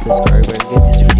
subscribe and get this video